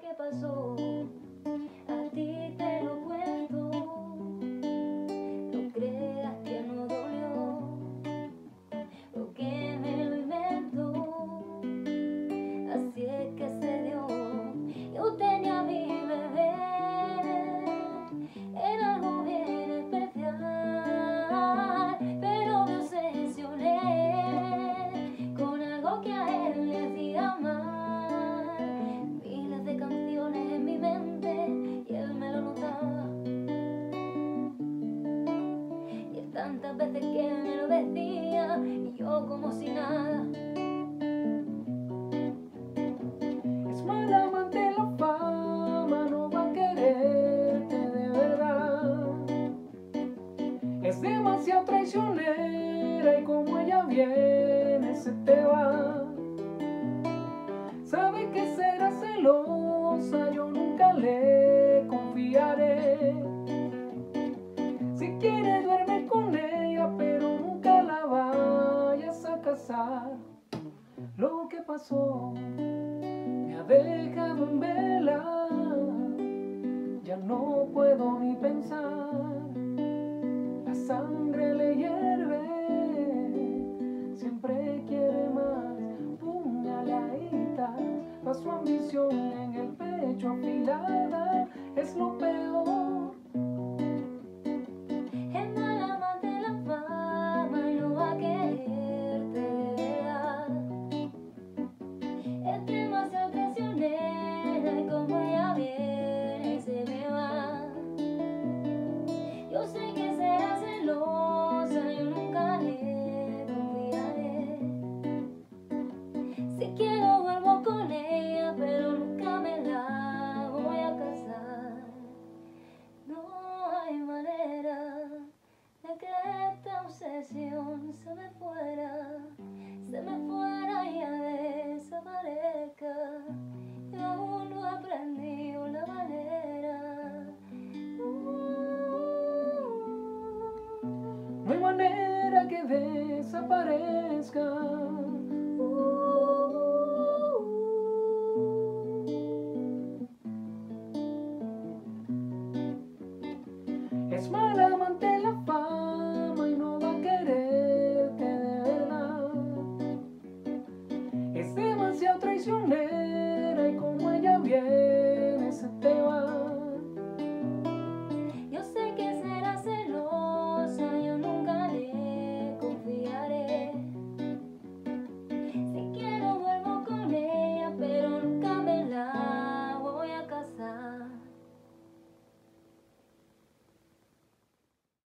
que pasó. Como si nada. Es mala amante la fama, no va a quererte de verdad. Es demasiado traicionera y como ella viene se te va. Sabe que será celosa, Lo que pasó. Me ha dejado en vela, ya no puedo ni pensar, la sangre le hierve, siempre quiere más, puñaladita, pa' su ambición en el pecho afilada, es lo peor se me fuera, se me fuera y a desaparezca. Y aún no aprendí la manera. Uh, no hay manera que desaparezca. Es mala prisionera y como ella viene.